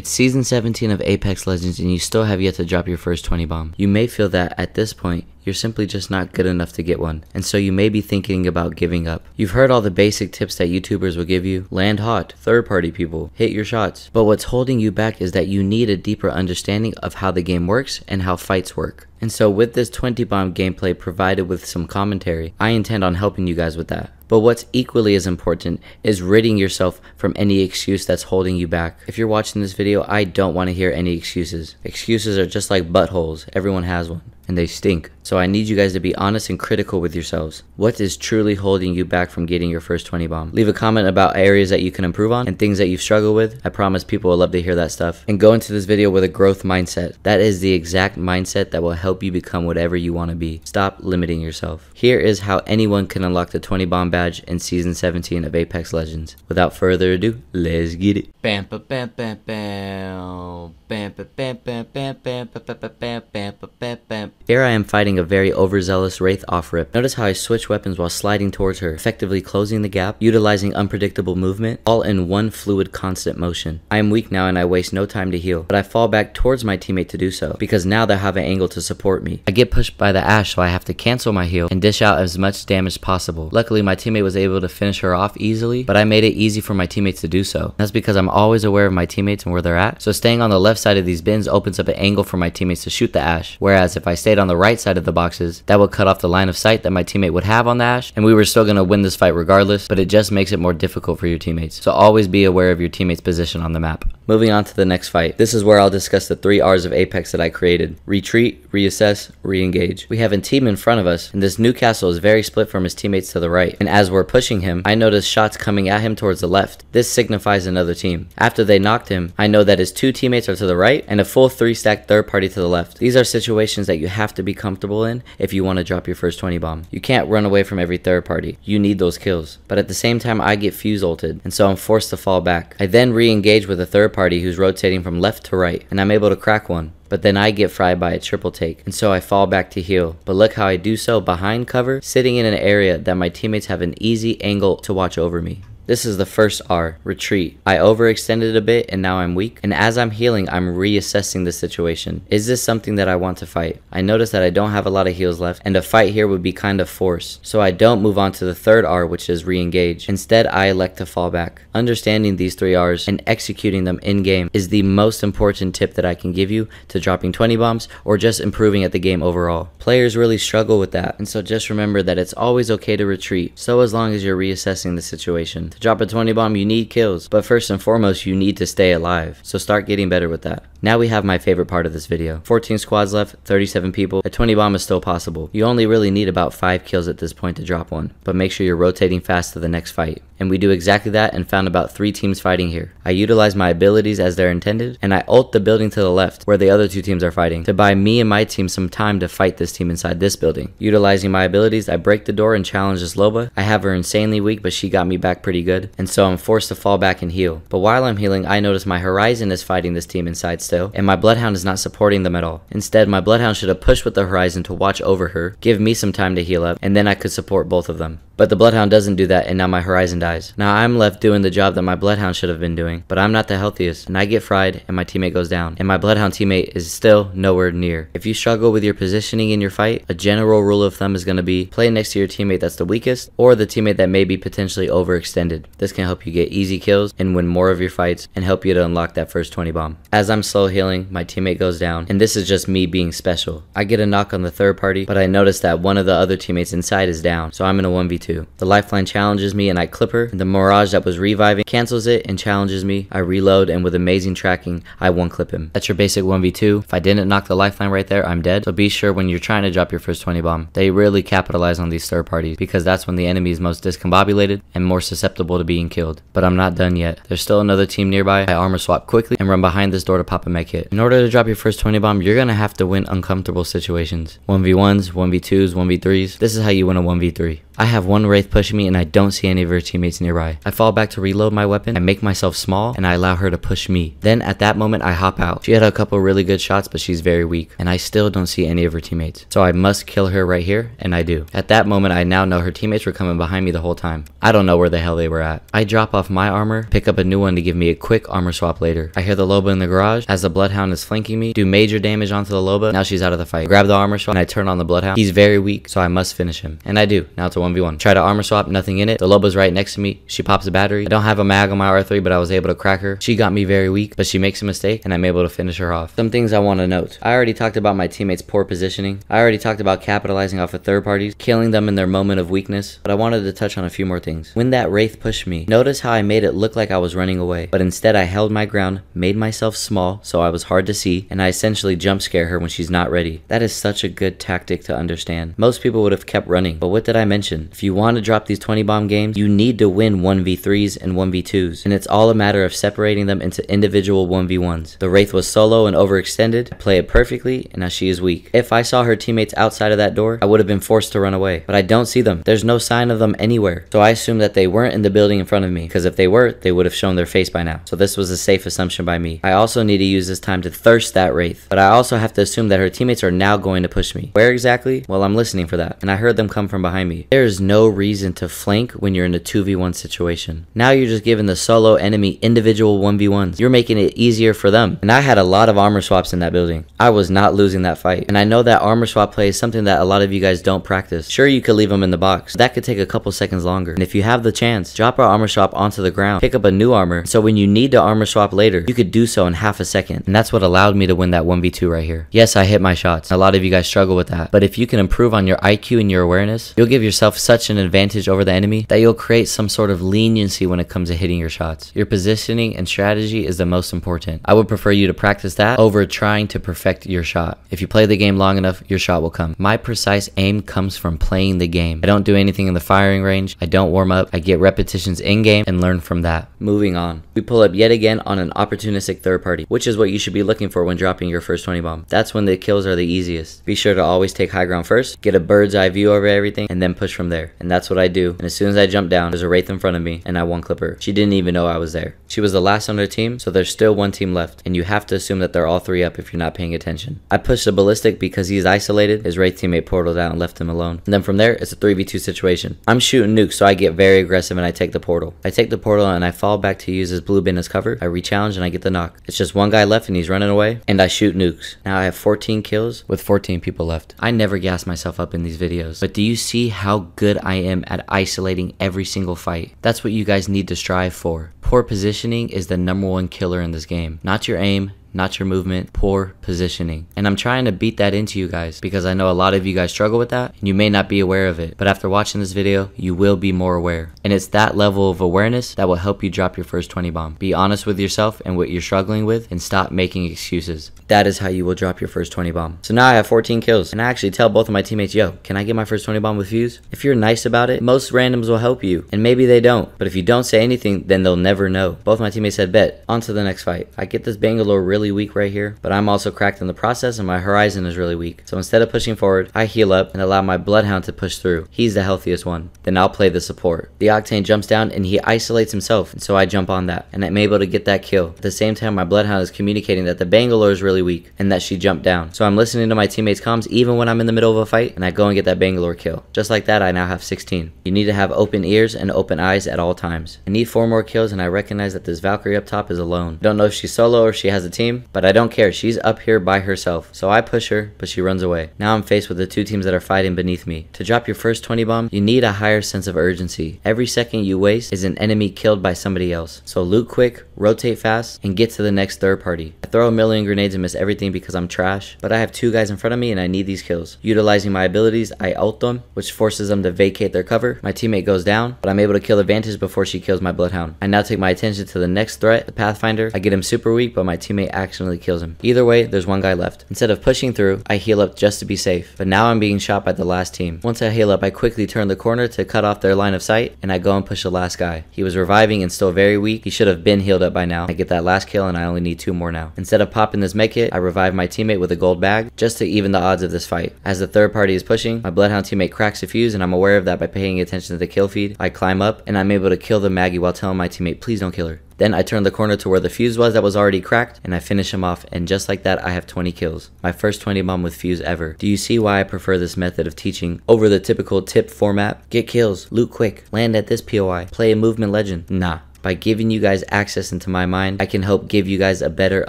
It's season 17 of Apex Legends and you still have yet to drop your first 20 bomb. You may feel that at this point, you're simply just not good enough to get one, and so you may be thinking about giving up. You've heard all the basic tips that YouTubers will give you land hot, third party people, hit your shots. But what's holding you back is that you need a deeper understanding of how the game works and how fights work. And so, with this 20 bomb gameplay provided with some commentary, I intend on helping you guys with that. But what's equally as important is ridding yourself from any excuse that's holding you back. If you're watching this video, I don't want to hear any excuses. Excuses are just like buttholes, everyone has one and they stink. So I need you guys to be honest and critical with yourselves. What is truly holding you back from getting your first 20 bomb? Leave a comment about areas that you can improve on and things that you've struggled with. I promise people will love to hear that stuff. And go into this video with a growth mindset. That is the exact mindset that will help you become whatever you want to be. Stop limiting yourself. Here is how anyone can unlock the 20 bomb badge in season 17 of Apex Legends. Without further ado, let's get it. Bam bam bam bam bam bam bam bam bam bam bam bam bam bam bam bam here I am fighting a very overzealous Wraith off rip. Notice how I switch weapons while sliding towards her, effectively closing the gap, utilizing unpredictable movement, all in one fluid constant motion. I am weak now and I waste no time to heal, but I fall back towards my teammate to do so, because now they have an angle to support me. I get pushed by the Ash so I have to cancel my heal and dish out as much damage as possible. Luckily my teammate was able to finish her off easily, but I made it easy for my teammates to do so. That's because I'm always aware of my teammates and where they're at, so staying on the left side of these bins opens up an angle for my teammates to shoot the Ash, whereas if I stayed on the right side of the boxes, that would cut off the line of sight that my teammate would have on the Ash, and we were still going to win this fight regardless, but it just makes it more difficult for your teammates. So always be aware of your teammate's position on the map. Moving on to the next fight. This is where I'll discuss the three R's of Apex that I created. Retreat, reassess, re-engage. We have a team in front of us, and this Newcastle is very split from his teammates to the right. And as we're pushing him, I notice shots coming at him towards the left. This signifies another team. After they knocked him, I know that his two teammates are to the right, and a full three stack third party to the left. These are situations that you have to be comfortable in if you want to drop your first 20 bomb. You can't run away from every third party. You need those kills. But at the same time, I get fuse ulted, and so I'm forced to fall back. I then re-engage with a third party who's rotating from left to right, and I'm able to crack one. But then I get fried by a triple take, and so I fall back to heal. But look how I do so behind cover, sitting in an area that my teammates have an easy angle to watch over me. This is the first R, retreat. I overextended a bit and now I'm weak. And as I'm healing, I'm reassessing the situation. Is this something that I want to fight? I notice that I don't have a lot of heals left and a fight here would be kind of forced. So I don't move on to the third R, which is re-engage. Instead, I elect to fall back. Understanding these three R's and executing them in game is the most important tip that I can give you to dropping 20 bombs or just improving at the game overall. Players really struggle with that. And so just remember that it's always okay to retreat. So as long as you're reassessing the situation drop a 20 bomb, you need kills. But first and foremost, you need to stay alive. So start getting better with that. Now we have my favorite part of this video. 14 squads left, 37 people. A 20 bomb is still possible. You only really need about 5 kills at this point to drop one. But make sure you're rotating fast to the next fight. And we do exactly that and found about 3 teams fighting here. I utilize my abilities as they're intended, and I ult the building to the left where the other two teams are fighting to buy me and my team some time to fight this team inside this building. Utilizing my abilities, I break the door and challenge this Loba. I have her insanely weak, but she got me back pretty good, and so I'm forced to fall back and heal. But while I'm healing, I notice my Horizon is fighting this team inside still, and my Bloodhound is not supporting them at all. Instead, my Bloodhound should have pushed with the Horizon to watch over her, give me some time to heal up, and then I could support both of them. But the Bloodhound doesn't do that and now my Horizon dies. Now I'm left doing the job that my Bloodhound should have been doing, but I'm not the healthiest and I get fried and my teammate goes down. And my Bloodhound teammate is still nowhere near. If you struggle with your positioning in your fight, a general rule of thumb is going to be play next to your teammate that's the weakest or the teammate that may be potentially overextended. This can help you get easy kills and win more of your fights and help you to unlock that first 20 bomb. As I'm slow healing, my teammate goes down and this is just me being special. I get a knock on the third party, but I notice that one of the other teammates inside is down, so I'm in a 1v2. The lifeline challenges me and I clip her. The Mirage that was reviving cancels it and challenges me. I reload and with amazing tracking, I one clip him. That's your basic 1v2. If I didn't knock the lifeline right there, I'm dead. So be sure when you're trying to drop your first 20 bomb, they really capitalize on these third parties because that's when the enemy is most discombobulated and more susceptible to being killed. But I'm not done yet. There's still another team nearby. I armor swap quickly and run behind this door to pop a med kit. In order to drop your first 20 bomb, you're gonna have to win uncomfortable situations. 1v1s, 1v2s, 1v3s. This is how you win a 1v3. I have one Wraith pushing me and I don't see any of her teammates nearby. I fall back to reload my weapon, I make myself small, and I allow her to push me. Then at that moment, I hop out. She had a couple really good shots, but she's very weak, and I still don't see any of her teammates. So I must kill her right here, and I do. At that moment, I now know her teammates were coming behind me the whole time. I don't know where the hell they were at. I drop off my armor, pick up a new one to give me a quick armor swap later. I hear the Loba in the garage as the Bloodhound is flanking me, do major damage onto the Loba. Now she's out of the fight. Grab the armor swap, and I turn on the Bloodhound. He's very weak, so I must finish him. And I do. Now it's a 1v1. Try to armor swap, nothing in it. The Loba's right next to me. She pops a battery. I don't have a mag on my R3, but I was able to crack her. She got me very weak, but she makes a mistake, and I'm able to finish her off. Some things I want to note. I already talked about my teammates' poor positioning. I already talked about capitalizing off of third parties, killing them in their moment of weakness, but I wanted to touch on a few more things. When that Wraith pushed me, notice how I made it look like I was running away, but instead I held my ground, made myself small so I was hard to see, and I essentially jump scare her when she's not ready. That is such a good tactic to understand. Most people would have kept running, but what did I mention? If you want to drop these 20 bomb games, you need to win 1v3s and 1v2s, and it's all a matter of separating them into individual 1v1s. The Wraith was solo and overextended, I play it perfectly, and now she is weak. If I saw her teammates outside of that door, I would have been forced to run away, but I don't see them. There's no sign of them anywhere, so I assume that they weren't in the building in front of me, because if they were, they would have shown their face by now. So this was a safe assumption by me. I also need to use this time to thirst that Wraith, but I also have to assume that her teammates are now going to push me. Where exactly? Well, I'm listening for that, and I heard them come from behind me. Is no reason to flank when you're in a 2v1 situation. Now you're just giving the solo enemy individual 1v1s. You're making it easier for them. And I had a lot of armor swaps in that building. I was not losing that fight. And I know that armor swap play is something that a lot of you guys don't practice. Sure, you could leave them in the box. That could take a couple seconds longer. And if you have the chance, drop our armor swap onto the ground. Pick up a new armor. So when you need to armor swap later, you could do so in half a second. And that's what allowed me to win that 1v2 right here. Yes, I hit my shots. A lot of you guys struggle with that. But if you can improve on your IQ and your awareness, you'll give yourself such an advantage over the enemy that you'll create some sort of leniency when it comes to hitting your shots. Your positioning and strategy is the most important. I would prefer you to practice that over trying to perfect your shot. If you play the game long enough, your shot will come. My precise aim comes from playing the game. I don't do anything in the firing range. I don't warm up. I get repetitions in game and learn from that. Moving on. We pull up yet again on an opportunistic third party, which is what you should be looking for when dropping your first 20 bomb. That's when the kills are the easiest. Be sure to always take high ground first, get a bird's eye view over everything, and then push from there. And that's what I do. And as soon as I jump down, there's a Wraith in front of me, and I one clip her. She didn't even know I was there. She was the last on her team, so there's still one team left, and you have to assume that they're all three up if you're not paying attention. I pushed the ballistic because he's isolated, his Wraith teammate portaled out and left him alone. And then from there, it's a 3v2 situation. I'm shooting nukes, so I get very aggressive and I take the portal. I take the portal and I fall back to use his blue bin as cover. I re-challenge and I get the knock. It's just one guy left and he's running away, and I shoot nukes. Now I have 14 kills with 14 people left. I never gas myself up in these videos, but do you see how good I am at isolating every single fight? That's what you guys need to strive for. Poor positioning is the number one killer in this game. Not your aim, not your movement, poor positioning. And I'm trying to beat that into you guys because I know a lot of you guys struggle with that and you may not be aware of it. But after watching this video, you will be more aware. And it's that level of awareness that will help you drop your first 20 bomb. Be honest with yourself and what you're struggling with and stop making excuses. That is how you will drop your first 20 bomb. So now I have 14 kills and I actually tell both of my teammates, yo, can I get my first 20 bomb with Fuse? If you're nice about it, most randoms will help you and maybe they don't. But if you don't say anything, then they'll never know. Both my teammates said, bet, on to the next fight. I get this Bangalore really really weak right here, but I'm also cracked in the process and my horizon is really weak. So instead of pushing forward, I heal up and allow my Bloodhound to push through. He's the healthiest one. Then I'll play the support. The Octane jumps down and he isolates himself, and so I jump on that, and I'm able to get that kill. At the same time, my Bloodhound is communicating that the Bangalore is really weak and that she jumped down. So I'm listening to my teammates' comms even when I'm in the middle of a fight, and I go and get that Bangalore kill. Just like that, I now have 16. You need to have open ears and open eyes at all times. I need four more kills, and I recognize that this Valkyrie up top is alone. Don't know if she's solo or she has a team, but I don't care. She's up here by herself. So I push her, but she runs away. Now I'm faced with the two teams that are fighting beneath me. To drop your first 20 bomb, you need a higher sense of urgency. Every second you waste is an enemy killed by somebody else. So loot quick, rotate fast, and get to the next third party. I throw a million grenades and miss everything because I'm trash, but I have two guys in front of me and I need these kills. Utilizing my abilities, I ult them, which forces them to vacate their cover. My teammate goes down, but I'm able to kill the Vantage before she kills my Bloodhound. I now take my attention to the next threat, the Pathfinder. I get him super weak, but my teammate accidentally kills him. Either way, there's one guy left. Instead of pushing through, I heal up just to be safe. But now I'm being shot by the last team. Once I heal up, I quickly turn the corner to cut off their line of sight, and I go and push the last guy. He was reviving and still very weak. He should have been healed up by now. I get that last kill, and I only need two more now. Instead of popping this med kit, I revive my teammate with a gold bag, just to even the odds of this fight. As the third party is pushing, my Bloodhound teammate cracks a fuse, and I'm aware of that by paying attention to the kill feed. I climb up, and I'm able to kill the Maggie while telling my teammate, please don't kill her. Then I turn the corner to where the fuse was that was already cracked, and I finish him off, and just like that, I have 20 kills. My first 20 bomb with fuse ever. Do you see why I prefer this method of teaching over the typical tip format? Get kills, loot quick, land at this POI, play a movement legend. Nah, by giving you guys access into my mind, I can help give you guys a better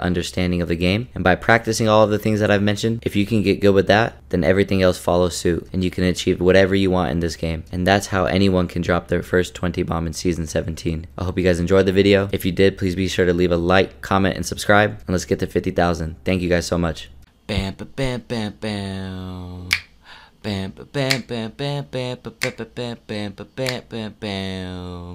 understanding of the game. And by practicing all of the things that I've mentioned, if you can get good with that, then everything else follows suit and you can achieve whatever you want in this game. And that's how anyone can drop their first 20 bomb in season 17. I hope you guys enjoyed the video. If you did, please be sure to leave a like, comment, and subscribe. And let's get to 50,000. Thank you guys so much. Bam, bam, bam, bam, bam. Bam, bam, bam, bam, bam, bam, bam, bam, bam, bam. Bam, bam, bam,